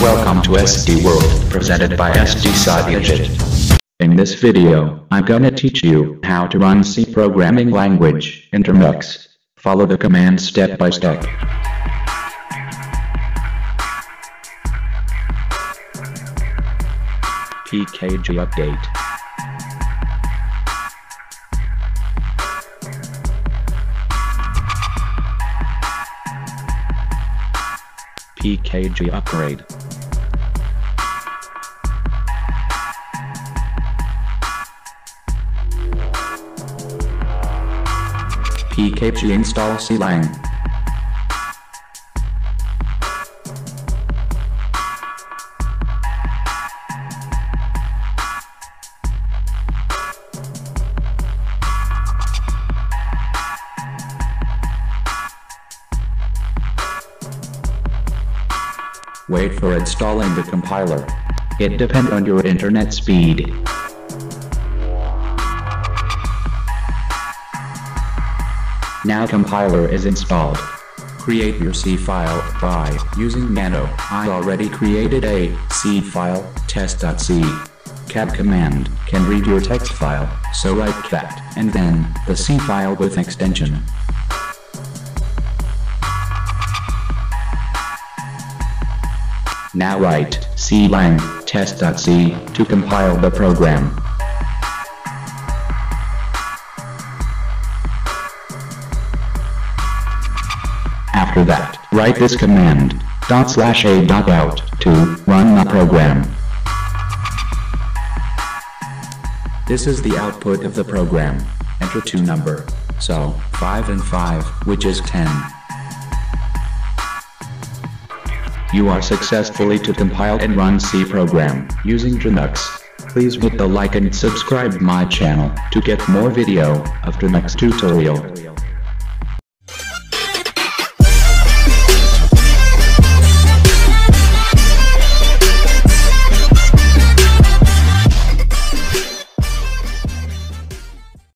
Welcome to SD World, presented by SD Satyajit. In this video, I'm gonna teach you how to run C programming language, in Termux. Follow the command step by step. PKG update. PKG upgrade. PKG install CLang. Wait for installing the compiler. It depends on your internet speed. Now compiler is installed. Create your C file by using nano. I already created a C file, test.c. cat command can read your text file, so write cat, and then the C file with extension. Now write clang test.c to compile the program. After that, write this command dot slash a dot out to run the program. This is the output of the program. Enter two number. So, 5 and 5, which is 10. You are successfully to compile and run C program using Linux. Please hit the like and subscribe my channel to get more video of next tutorial.